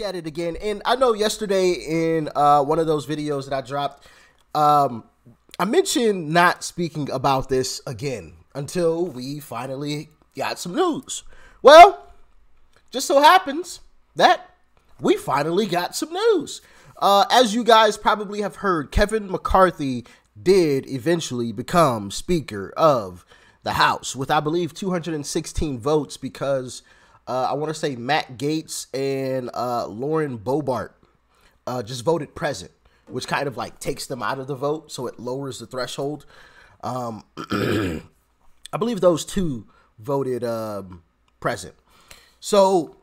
at it again. And I know yesterday in uh, one of those videos that I dropped, um, I mentioned not speaking about this again until we finally got some news. Well, just so happens that we finally got some news. Uh, as you guys probably have heard, Kevin McCarthy did eventually become Speaker of the House with, I believe, 216 votes because uh, I want to say Matt Gaetz and uh, Lauren Boebert uh, just voted present, which kind of like takes them out of the vote, so it lowers the threshold. Um, I believe those two voted um, present. So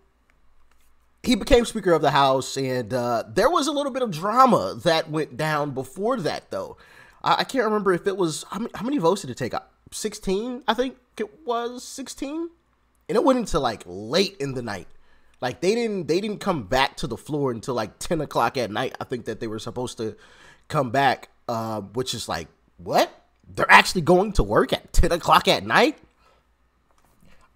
he became Speaker of the House, and uh, there was a little bit of drama that went down before that, though. I, I can't remember if it was how many, how many votes did it take? Uh, sixteen, I think it was sixteen, and it went into like late in the night. Like they didn't they didn't come back to the floor until like ten o'clock at night. I think that they were supposed to come back, uh, which is like what? They're actually going to work at ten o'clock at night.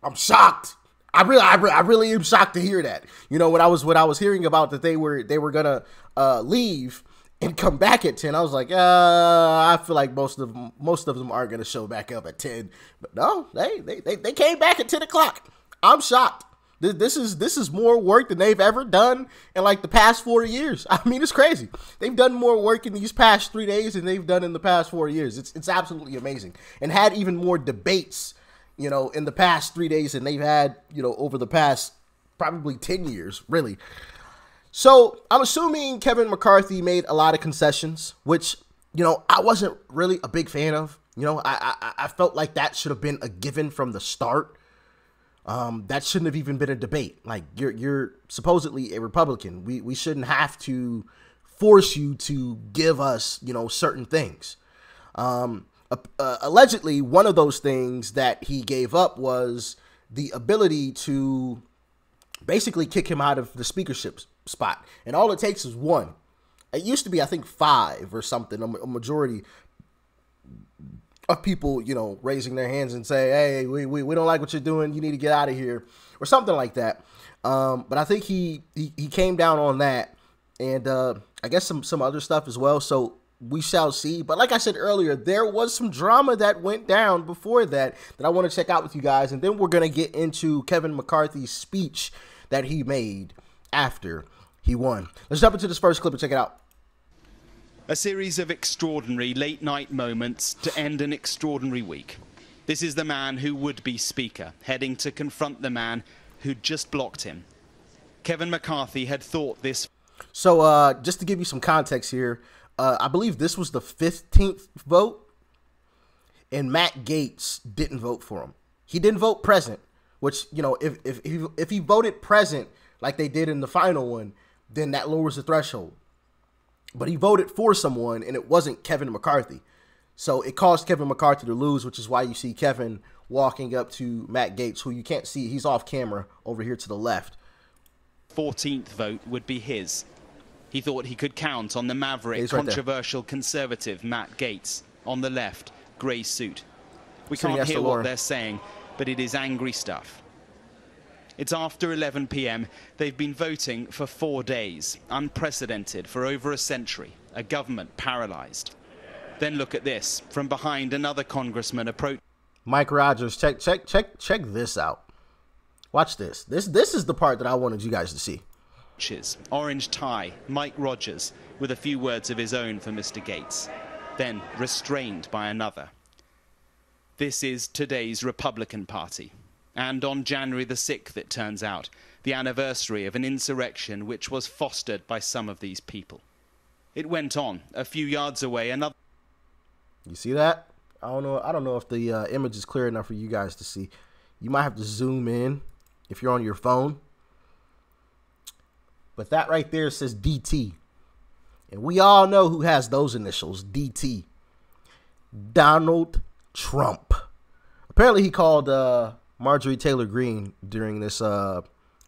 I'm shocked. I really, I, I really am shocked to hear that. You know, when I was when I was hearing about that they were they were gonna uh, leave and come back at ten, I was like, uh, I feel like most of them, most of them aren't gonna show back up at ten. But no, they they they, they came back at ten o'clock. I'm shocked. This, this is this is more work than they've ever done in like the past four years. I mean, it's crazy. They've done more work in these past three days than they've done in the past four years. It's it's absolutely amazing, and had even more debates you know, in the past three days and they've had, you know, over the past probably 10 years, really. So I'm assuming Kevin McCarthy made a lot of concessions, which, you know, I wasn't really a big fan of. You know, I, I, I felt like that should have been a given from the start. Um, that shouldn't have even been a debate. Like you're you're supposedly a Republican. We we shouldn't have to force you to give us, you know, certain things. Um, uh, allegedly one of those things that he gave up was the ability to basically kick him out of the speakership spot. And all it takes is one. It used to be i think five or something a majority of people you know raising their hands and say hey we, we, we don't like what you're doing. You need to get out of here or something like that. Um, but i think he, he he came down on that and uh, i guess some some other stuff as well. So we shall see. But like I said earlier, there was some drama that went down before that that I want to check out with you guys. And then we're going to get into Kevin McCarthy's speech that he made after he won. Let's jump into this first clip and check it out. A series of extraordinary late night moments to end an extraordinary week. This is the man who would be Speaker, heading to confront the man who just blocked him. Kevin McCarthy had thought this. So, uh, just to give you some context here, uh, I believe this was the 15th vote, and Matt Gaetz didn't vote for him. He didn't vote present, which, you know, if, if, if, he, if he voted present like they did in the final one, then that lowers the threshold. But he voted for someone, and it wasn't Kevin McCarthy. So it caused Kevin McCarthy to lose, which is why you see Kevin walking up to Matt Gaetz, who you can't see. He's off camera over here to the left. 14th vote would be his. He thought he could count on the maverick, right controversial there. conservative Matt Gaetz on the left, grey suit. We can't hear what they're saying, but it is angry stuff. It's after 11 p.m. They've been voting for four days, unprecedented for over a century, a government paralyzed. Then look at this, from behind another congressman approach. Mike Rogers, check, check, check, check this out. Watch this. This, this is the part that I wanted you guys to see orange tie, Mike Rogers, with a few words of his own for Mr. Gaetz, then restrained by another. This is today's Republican Party. And on January the 6th, it turns out, the anniversary of an insurrection which was fostered by some of these people. It went on. A few yards away, another. You see that? I don't know. I don't know if the uh, image is clear enough for you guys to see. You might have to zoom in if you're on your phone. But that right there says DT. And we all know who has those initials, DT. Donald Trump. Apparently he called uh, Marjorie Taylor Greene during this uh,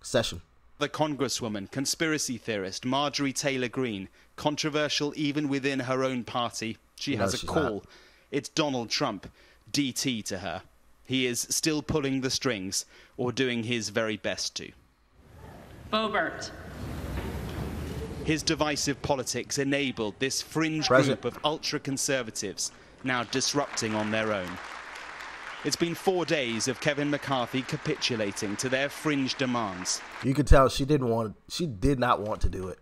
session. The Congresswoman, conspiracy theorist Marjorie Taylor Greene, controversial even within her own party. She has a call. Not. It's Donald Trump, DT to her. He is still pulling the strings or doing his very best to. Boebert, His divisive politics enabled this fringe Present. group of ultra-conservatives now disrupting on their own. It's been four days of Kevin McCarthy capitulating to their fringe demands. You could tell she didn't want she did not want to do it.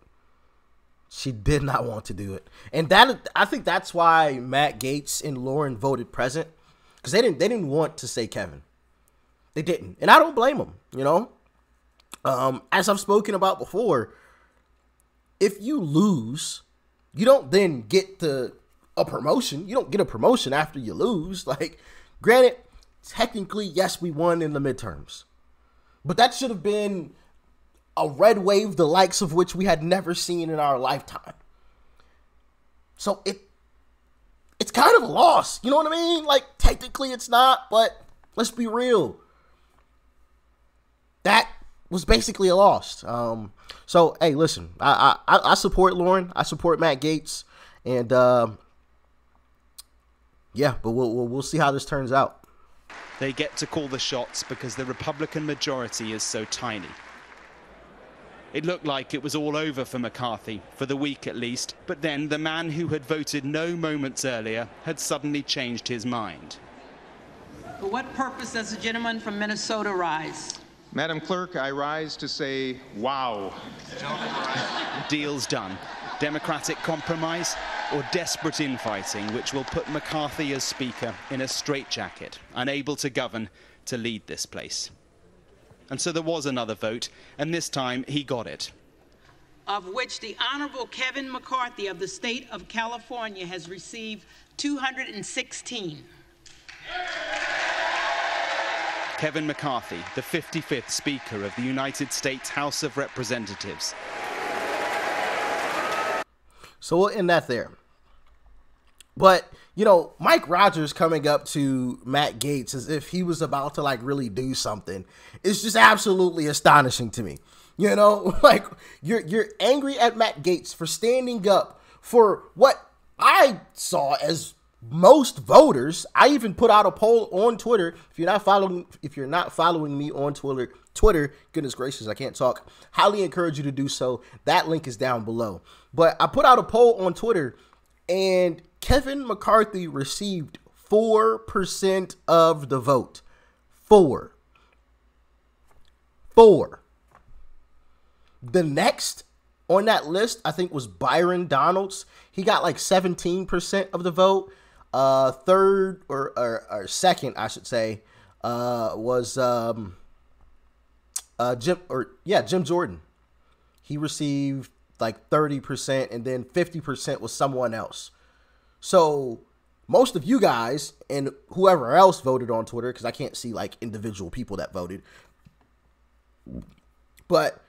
She did not want to do it. And that I think that's why Matt Gaetz and Lauren voted present cuz they didn't they didn't want to say Kevin. They didn't. And I don't blame them, you know? Um as I've spoken about before, if you lose, you don't then get the a promotion. You don't get a promotion after you lose. Like granted, technically, yes, we won in the midterms. But that should have been a red wave, the likes of which we had never seen in our lifetime. So it it's kind of a loss. You know what I mean? Like technically it's not, but let's be real. That was basically a loss. Um, so hey, listen, I, I I support Lauren. I support Matt Gaetz, and uh, yeah, but we'll, we'll we'll see how this turns out. They get to call the shots because the Republican majority is so tiny. It looked like it was all over for McCarthy, for the week at least, but then the man who had voted no moments earlier had suddenly changed his mind. For what purpose does the gentleman from Minnesota rise? Madam Clerk, I rise to say, wow. Deal's done. Democratic compromise or desperate infighting, which will put McCarthy as Speaker in a straitjacket, unable to govern, to lead this place. And so there was another vote, and this time he got it. Of which the Honorable Kevin McCarthy of the state of California has received 216. Kevin McCarthy, the 55th Speaker of the United States House of Representatives. So we'll end that there. But you know, Mike Rogers coming up to Matt Gaetz as if he was about to like really do something is just absolutely astonishing to me. You know, like you're you're angry at Matt Gaetz for standing up for what I saw as most voters. I even put out a poll on Twitter. If you're not following if you're not following me on Twitter, Twitter, goodness gracious, I can't talk. Highly encourage you to do so. That link is down below. But I put out a poll on Twitter and Kevin McCarthy received 4% of the vote. 4. 4. The next on that list, I think, was Byron Donalds. He got like 17% of the vote. Uh, third or, or, or second, I should say, uh, was um, uh, Jim or yeah, Jim Jordan. He received like 30%, and then 50% was someone else. So most of you guys and whoever else voted on Twitter, because I can't see like individual people that voted, but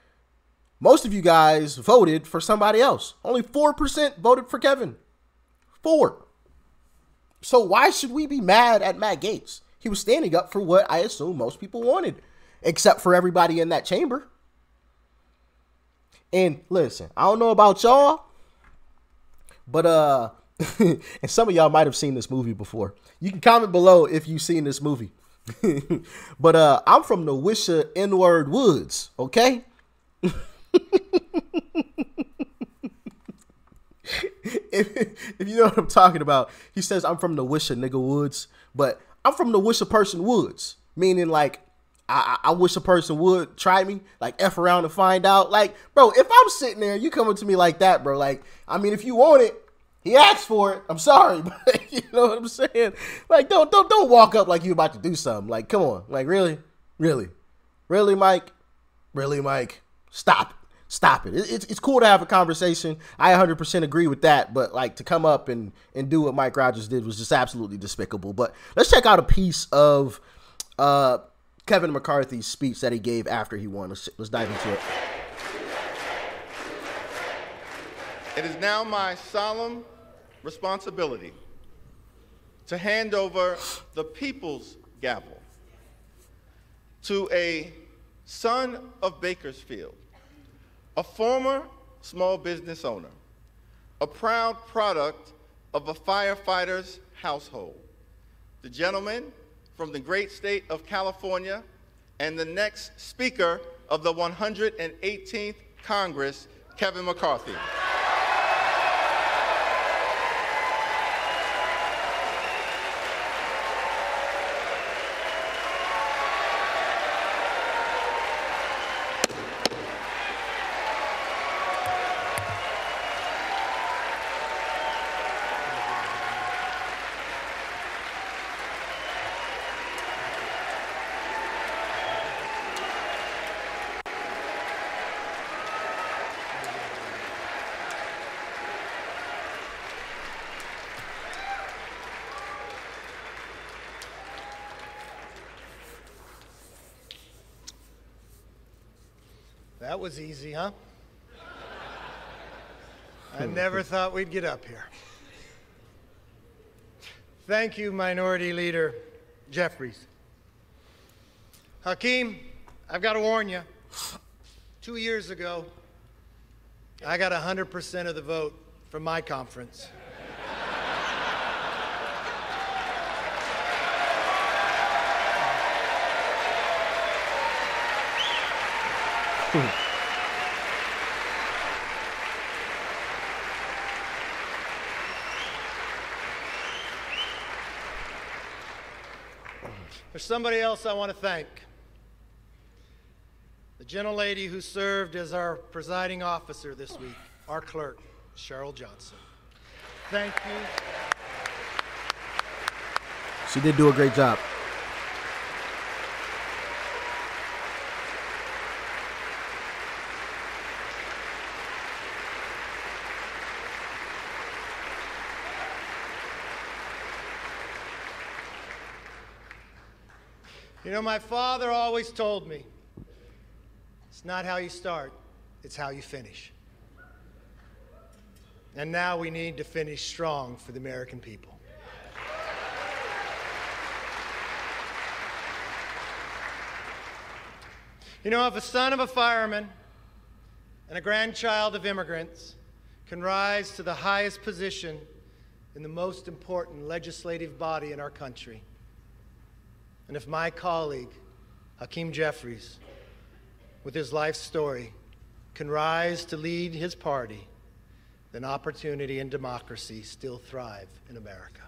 most of you guys voted for somebody else. Only 4% voted for Kevin. Four. So why should we be mad at Matt Gaetz? He was standing up for what I assume most people wanted, except for everybody in that chamber. And listen, I don't know about y'all, but uh and some of y'all might have seen this movie before. You can comment below if you've seen this movie. but uh I'm from the Wisha N-word Woods, okay? if, if you know what I'm talking about, he says I'm from the Wisha nigga woods, but I'm from the Wish a person woods, meaning like I, I wish a person would try me, like F around to find out. Like, bro, if I'm sitting there, you coming to me like that, bro. Like, I mean, if you want it, he asked for it. I'm sorry, but you know what I'm saying? Like, don't don't don't walk up like you about to do something. Like, come on. Like, really? Really? Really, Mike? Really, Mike? Stop. Stop it. It's, it's cool to have a conversation. I 100% agree with that, but like to come up and, and do what Mike Rogers did was just absolutely despicable. But let's check out a piece of uh, Kevin McCarthy's speech that he gave after he won. Let's, let's dive into it. It is now my solemn responsibility to hand over the people's gavel to a son of Bakersfield, a former small business owner, a proud product of a firefighter's household. The gentleman from the great state of California and the next Speaker of the 118th Congress, Kevin McCarthy. That was easy, huh? I never thought we'd get up here. Thank you, Minority Leader Jeffries. Hakeem, I've got to warn you. Two years ago, I got 100% of the vote from my conference. There's somebody else I want to thank. The gentlelady who served as our presiding officer this week, our clerk, Cheryl Johnson. Thank you. She did do a great job. You know, my father always told me it's not how you start, it's how you finish. And now we need to finish strong for the American people. You know, if a son of a fireman and a grandchild of immigrants can rise to the highest position in the most important legislative body in our country, and if my colleague, Hakeem Jeffries, with his life story, can rise to lead his party, then opportunity and democracy still thrive in America.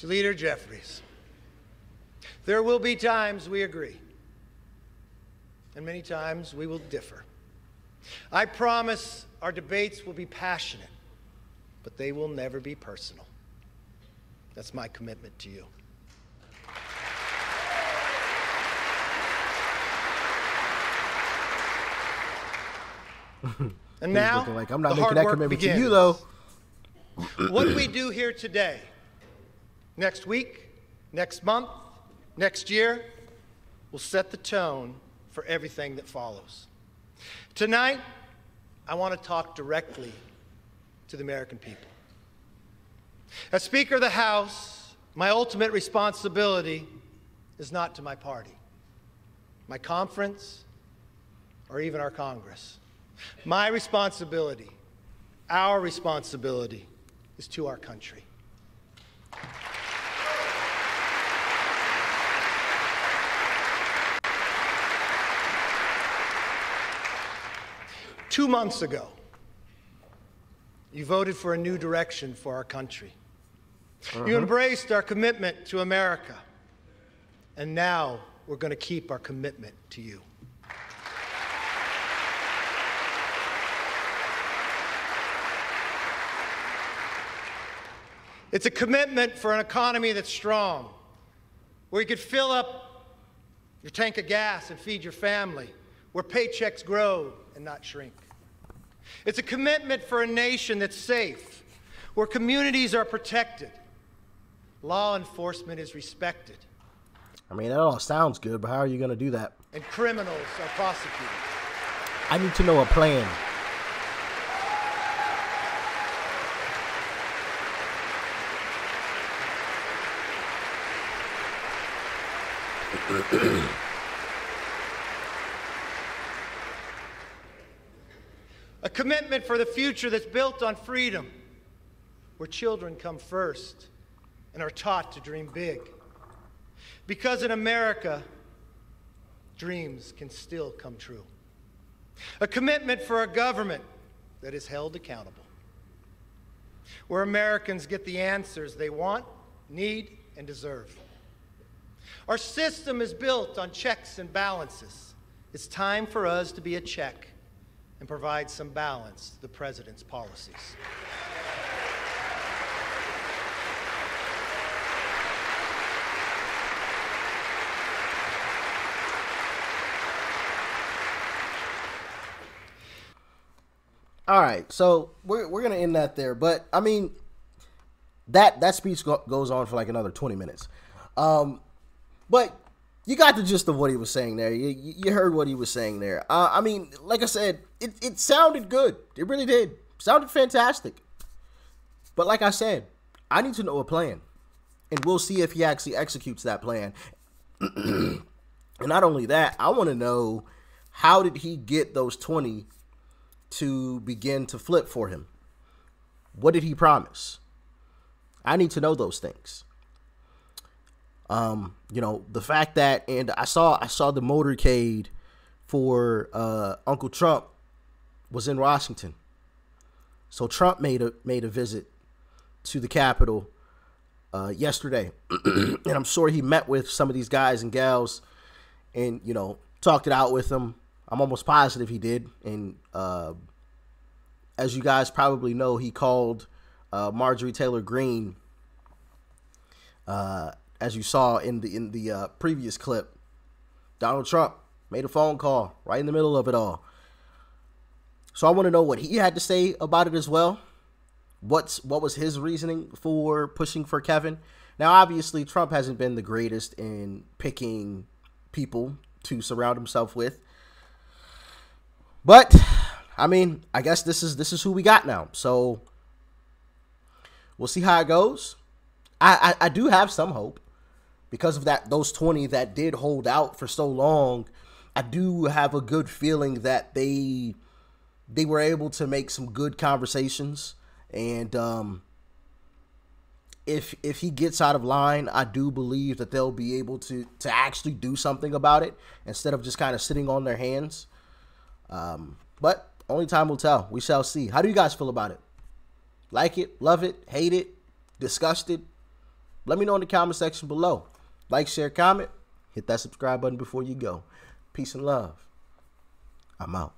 To Leader Jeffries. There will be times we agree, and many times we will differ. I promise our debates will be passionate, but they will never be personal. That's my commitment to you. and now, like I'm not making that commitment begins. to you, though. what we do here today next week, next month, next year will set the tone for everything that follows. Tonight, I want to talk directly to the American people. As Speaker of the House, my ultimate responsibility is not to my party, my conference, or even our Congress. My responsibility, our responsibility, is to our country. Two months ago, you voted for a new direction for our country. Uh-huh. You embraced our commitment to America. And now we're going to keep our commitment to you. It's a commitment for an economy that's strong, where you could fill up your tank of gas and feed your family, where paychecks grow and not shrink. It's a commitment for a nation that's safe, where communities are protected, law enforcement is respected. I mean, that all sounds good, but how are you going to do that? And criminals are prosecuted. I need to know a plan. A commitment for the future that's built on freedom, where children come first and are taught to dream big. Because in America, dreams can still come true. A commitment for a government that is held accountable, where Americans get the answers they want, need, and deserve. Our system is built on checks and balances. It's time for us to be a check and provide some balance to the president's policies. All right, so we're we're gonna end that there, but I mean, that that speech go, goes on for like another twenty minutes, um, but you got the gist of what he was saying there. You you heard what he was saying there. Uh, I mean, like I said, it it sounded good. It really did. Sounded fantastic. But like I said, I need to know a plan, and we'll see if he actually executes that plan. and not only that, I want to know how did he get those twenty to begin to flip for him? What did he promise? I need to know those things. Um, you know, the fact that and I saw I saw the motorcade for uh, Uncle Trump was in Washington. So Trump made a made a visit to the Capitol uh, yesterday, and I'm sure he met with some of these guys and gals, and you know talked it out with them. I'm almost positive he did. And uh, as you guys probably know, he called uh, Marjorie Taylor Greene, uh, as you saw in the in the uh, previous clip. Donald Trump made a phone call right in the middle of it all. So I want to know what he had to say about it as well. What's what was his reasoning for pushing for Kevin? Now, obviously, Trump hasn't been the greatest in picking people to surround himself with. But I mean, I guess this is this is who we got now. So we'll see how it goes. I, I, I do have some hope because of that those 20 that did hold out for so long. I do have a good feeling that they they were able to make some good conversations and um if if he gets out of line, I do believe that they'll be able to to actually do something about it instead of just kind of sitting on their hands. Um, but only time will tell. We shall see. How do you guys feel about it? Like it, love it, hate it, disgusted? Let me know in the comment section below. Like, share, comment, hit that subscribe button before you go. Peace and love. I'm out.